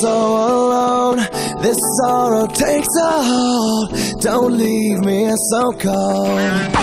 so alone. This sorrow takes a hold. Don't leave me so cold.